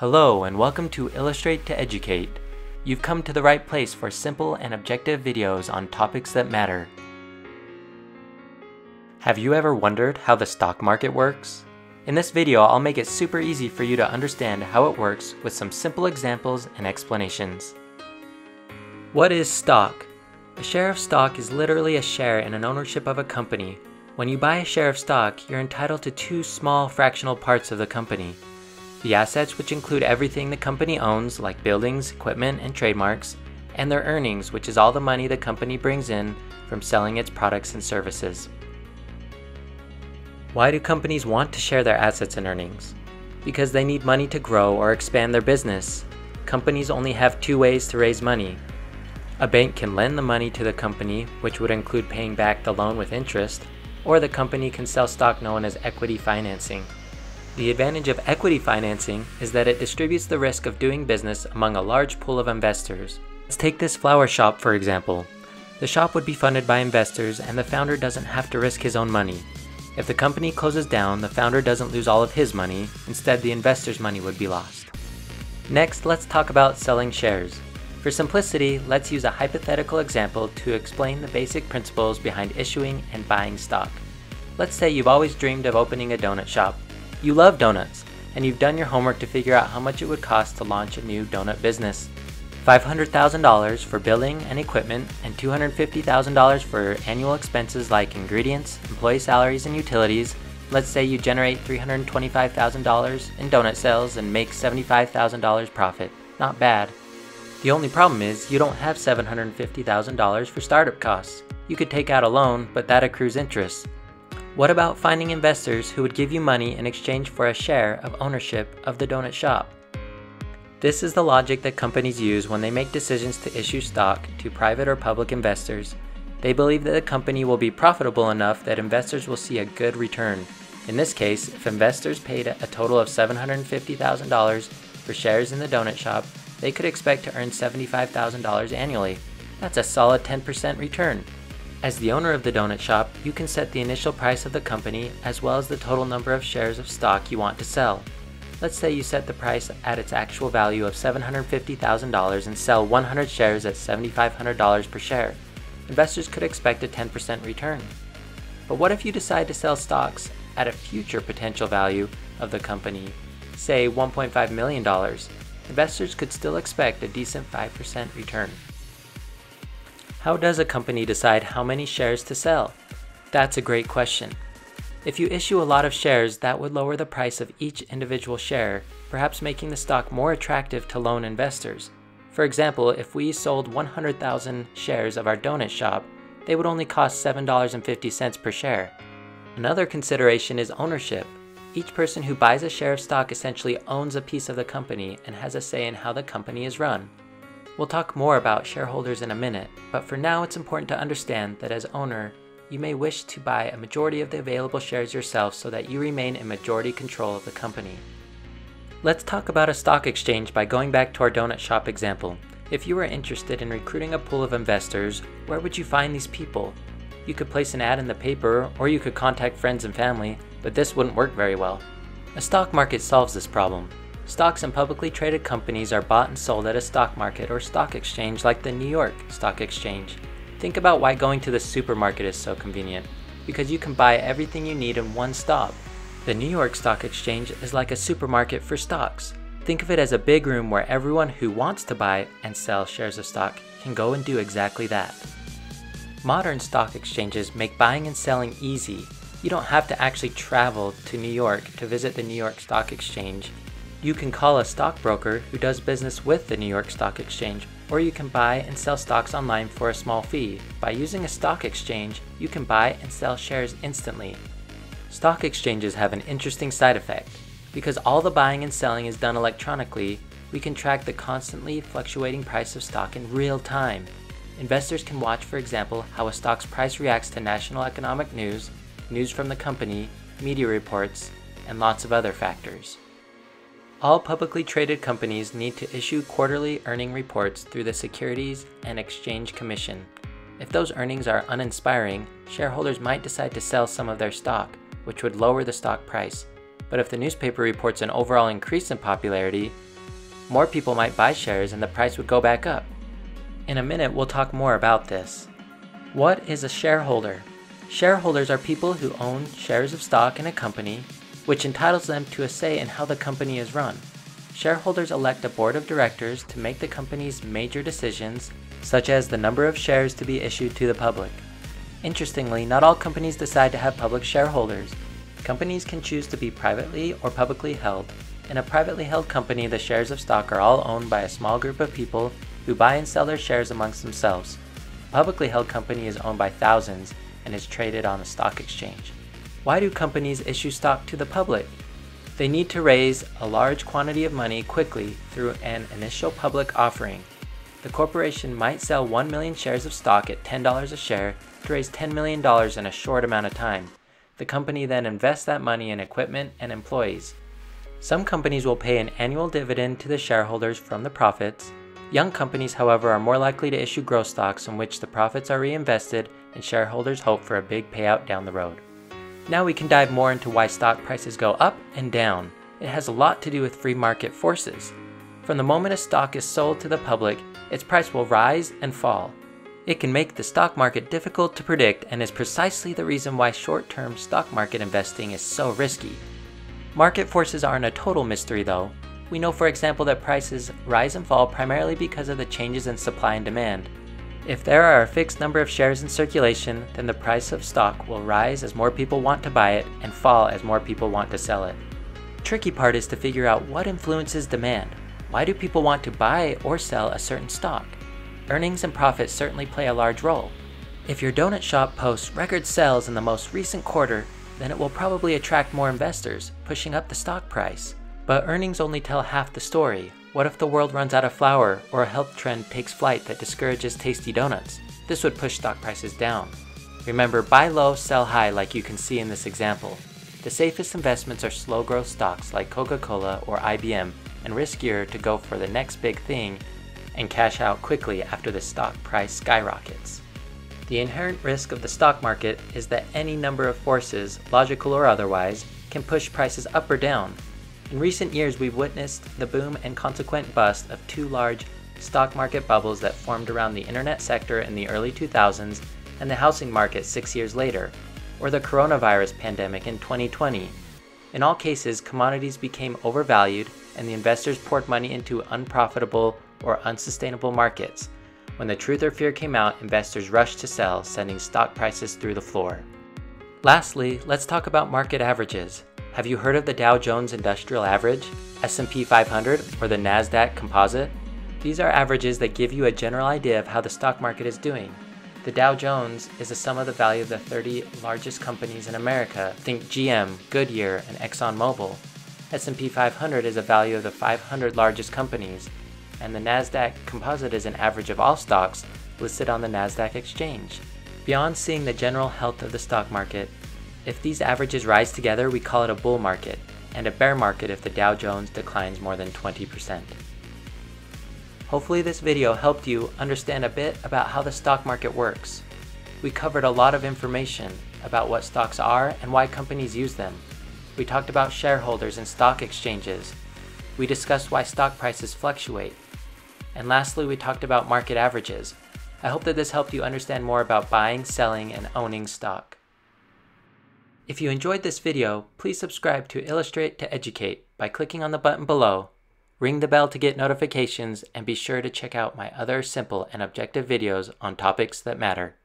Hello and welcome to Illustrate to Educate. You've come to the right place for simple and objective videos on topics that matter. Have you ever wondered how the stock market works? In this video, I'll make it super easy for you to understand how it works with some simple examples and explanations. What is stock? A share of stock is literally a share in an ownership of a company. When you buy a share of stock, you're entitled to two small fractional parts of the company. The assets, which include everything the company owns, like buildings, equipment, and trademarks, and their earnings, which is all the money the company brings in from selling its products and services. Why do companies want to share their assets and earnings? Because they need money to grow or expand their business. Companies only have two ways to raise money. A bank can lend the money to the company, which would include paying back the loan with interest, or the company can sell stock known as equity financing. The advantage of equity financing is that it distributes the risk of doing business among a large pool of investors. Let's take this flower shop for example. The shop would be funded by investors and the founder doesn't have to risk his own money. If the company closes down, the founder doesn't lose all of his money, instead the investor's money would be lost. Next, let's talk about selling shares. For simplicity, let's use a hypothetical example to explain the basic principles behind issuing and buying stock. Let's say you've always dreamed of opening a donut shop, you love donuts, and you've done your homework to figure out how much it would cost to launch a new donut business. $500,000 for building and equipment, and $250,000 for annual expenses like ingredients, employee salaries, and utilities. Let's say you generate $325,000 in donut sales and make $75,000 profit. Not bad. The only problem is you don't have $750,000 for startup costs. You could take out a loan, but that accrues interest. What about finding investors who would give you money in exchange for a share of ownership of the donut shop? This is the logic that companies use when they make decisions to issue stock to private or public investors. They believe that the company will be profitable enough that investors will see a good return. In this case, if investors paid a total of $750,000 for shares in the donut shop, they could expect to earn $75,000 annually. That's a solid 10% return. As the owner of the donut shop, you can set the initial price of the company as well as the total number of shares of stock you want to sell. Let's say you set the price at its actual value of $750,000 and sell 100 shares at $7,500 per share. Investors could expect a 10% return. But what if you decide to sell stocks at a future potential value of the company, say $1.5 million? Investors could still expect a decent 5% return. How does a company decide how many shares to sell? That's a great question. If you issue a lot of shares, that would lower the price of each individual share, perhaps making the stock more attractive to loan investors. For example, if we sold 100,000 shares of our donut shop, they would only cost $7.50 per share. Another consideration is ownership. Each person who buys a share of stock essentially owns a piece of the company and has a say in how the company is run. We'll talk more about shareholders in a minute, but for now it's important to understand that as owner, you may wish to buy a majority of the available shares yourself so that you remain in majority control of the company. Let's talk about a stock exchange by going back to our donut shop example. If you were interested in recruiting a pool of investors, where would you find these people? You could place an ad in the paper, or you could contact friends and family, but this wouldn't work very well. A stock market solves this problem. Stocks in publicly traded companies are bought and sold at a stock market or stock exchange like the New York Stock Exchange. Think about why going to the supermarket is so convenient. Because you can buy everything you need in one stop. The New York Stock Exchange is like a supermarket for stocks. Think of it as a big room where everyone who wants to buy and sell shares of stock can go and do exactly that. Modern stock exchanges make buying and selling easy. You don't have to actually travel to New York to visit the New York Stock Exchange you can call a stockbroker who does business with the New York Stock Exchange, or you can buy and sell stocks online for a small fee. By using a stock exchange, you can buy and sell shares instantly. Stock exchanges have an interesting side effect. Because all the buying and selling is done electronically, we can track the constantly fluctuating price of stock in real time. Investors can watch, for example, how a stock's price reacts to national economic news, news from the company, media reports, and lots of other factors. All publicly traded companies need to issue quarterly earning reports through the Securities and Exchange Commission. If those earnings are uninspiring, shareholders might decide to sell some of their stock, which would lower the stock price. But if the newspaper reports an overall increase in popularity, more people might buy shares and the price would go back up. In a minute, we'll talk more about this. What is a shareholder? Shareholders are people who own shares of stock in a company, which entitles them to a say in how the company is run. Shareholders elect a board of directors to make the company's major decisions, such as the number of shares to be issued to the public. Interestingly, not all companies decide to have public shareholders. Companies can choose to be privately or publicly held. In a privately held company, the shares of stock are all owned by a small group of people who buy and sell their shares amongst themselves. A publicly held company is owned by thousands and is traded on a stock exchange. Why do companies issue stock to the public? They need to raise a large quantity of money quickly through an initial public offering. The corporation might sell 1 million shares of stock at $10 a share to raise $10 million in a short amount of time. The company then invests that money in equipment and employees. Some companies will pay an annual dividend to the shareholders from the profits. Young companies, however, are more likely to issue growth stocks in which the profits are reinvested and shareholders hope for a big payout down the road. Now we can dive more into why stock prices go up and down. It has a lot to do with free market forces. From the moment a stock is sold to the public, its price will rise and fall. It can make the stock market difficult to predict and is precisely the reason why short term stock market investing is so risky. Market forces aren't a total mystery though. We know, for example, that prices rise and fall primarily because of the changes in supply and demand. If there are a fixed number of shares in circulation, then the price of stock will rise as more people want to buy it and fall as more people want to sell it. Tricky part is to figure out what influences demand. Why do people want to buy or sell a certain stock? Earnings and profits certainly play a large role. If your donut shop posts record sales in the most recent quarter, then it will probably attract more investors, pushing up the stock price. But earnings only tell half the story. What if the world runs out of flour or a health trend takes flight that discourages tasty donuts? This would push stock prices down. Remember, buy low, sell high like you can see in this example. The safest investments are slow growth stocks like Coca-Cola or IBM and riskier to go for the next big thing and cash out quickly after the stock price skyrockets. The inherent risk of the stock market is that any number of forces, logical or otherwise, can push prices up or down in recent years, we've witnessed the boom and consequent bust of two large stock market bubbles that formed around the internet sector in the early 2000s and the housing market six years later, or the coronavirus pandemic in 2020. In all cases, commodities became overvalued and the investors poured money into unprofitable or unsustainable markets. When the truth or fear came out, investors rushed to sell, sending stock prices through the floor. Lastly, let's talk about market averages. Have you heard of the Dow Jones Industrial Average, S&P 500, or the Nasdaq Composite? These are averages that give you a general idea of how the stock market is doing. The Dow Jones is a sum of the value of the 30 largest companies in America. Think GM, Goodyear, and ExxonMobil. S&P 500 is a value of the 500 largest companies, and the Nasdaq Composite is an average of all stocks listed on the Nasdaq exchange. Beyond seeing the general health of the stock market, if these averages rise together, we call it a bull market, and a bear market if the Dow Jones declines more than 20%. Hopefully this video helped you understand a bit about how the stock market works. We covered a lot of information about what stocks are and why companies use them. We talked about shareholders and stock exchanges. We discussed why stock prices fluctuate. And lastly, we talked about market averages. I hope that this helped you understand more about buying, selling, and owning stock. If you enjoyed this video, please subscribe to Illustrate to Educate by clicking on the button below, ring the bell to get notifications, and be sure to check out my other simple and objective videos on topics that matter.